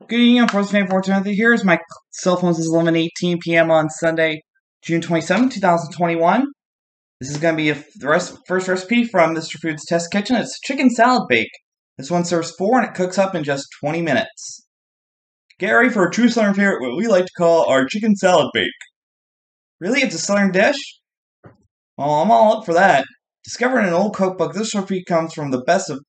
Good evening, I'm President 420. Here's my cell phone. This is 11:18 p.m. on Sunday, June 27, 2021. This is going to be a, the rest, first recipe from Mr. Food's Test Kitchen. It's chicken salad bake. This one serves four and it cooks up in just 20 minutes. Ready for a true Southern favorite, what we like to call our chicken salad bake. Really, it's a Southern dish? Well, I'm all up for that. Discovered in an old cookbook, this recipe comes from the best of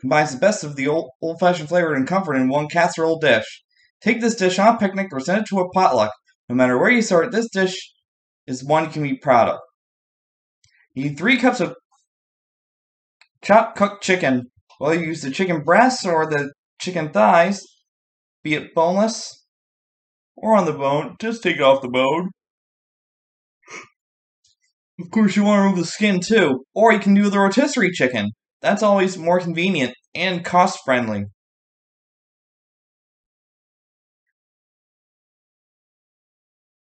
combines the best of the old, old-fashioned flavor and comfort in one casserole dish. Take this dish on a picnic or send it to a potluck. No matter where you start, this dish is one you can be proud of. You need three cups of chopped cooked chicken. Whether you use the chicken breasts or the chicken thighs, be it boneless or on the bone, just take it off the bone. Of course, you want to remove the skin too. Or you can do the rotisserie chicken. That's always more convenient and cost friendly.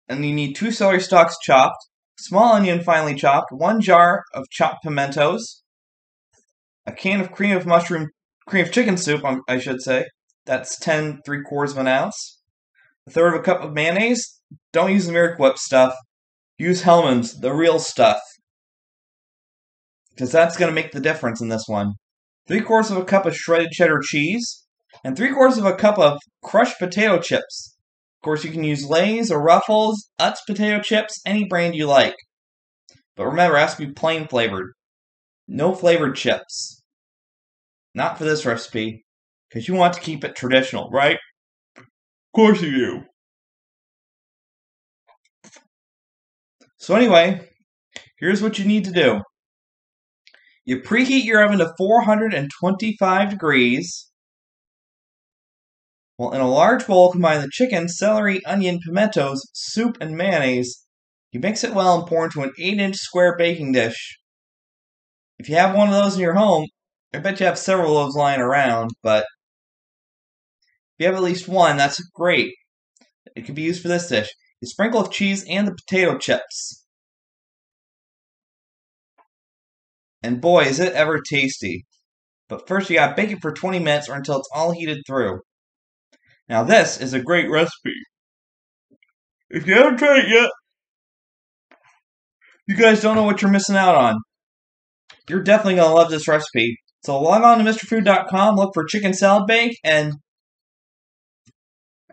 And you need two celery stalks chopped, small onion finely chopped, one jar of chopped pimentos, a can of cream of mushroom, cream of chicken soup, um, I should say. That's 10 three quarters of an ounce. A third of a cup of mayonnaise. Don't use the Miracle Whip stuff. Use Hellmann's, the real stuff. Because that's going to make the difference in this one. Three quarters of a cup of shredded cheddar cheese. And three quarters of a cup of crushed potato chips. Of course, you can use Lay's or Ruffles, Utz potato chips, any brand you like. But remember, it has to be plain flavored. No flavored chips. Not for this recipe. Because you want to keep it traditional, right? Of course you do. So anyway, here's what you need to do. You preheat your oven to 425 degrees. Well, in a large bowl, combine the chicken, celery, onion, pimentos, soup, and mayonnaise. You mix it well and pour into an 8 inch square baking dish. If you have one of those in your home, I bet you have several of those lying around, but if you have at least one, that's great. It could be used for this dish. You sprinkle of cheese and the potato chips. And boy, is it ever tasty. But first, you gotta bake it for 20 minutes or until it's all heated through. Now, this is a great recipe. If you haven't tried it yet, you guys don't know what you're missing out on. You're definitely gonna love this recipe. So log on to MrFood.com, look for chicken salad bake, and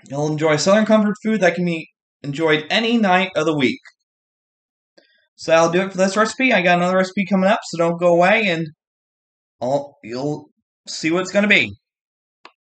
you'll enjoy Southern comfort food that can be enjoyed any night of the week. So that'll do it for this recipe. I got another recipe coming up, so don't go away, and I'll, you'll see what it's going to be.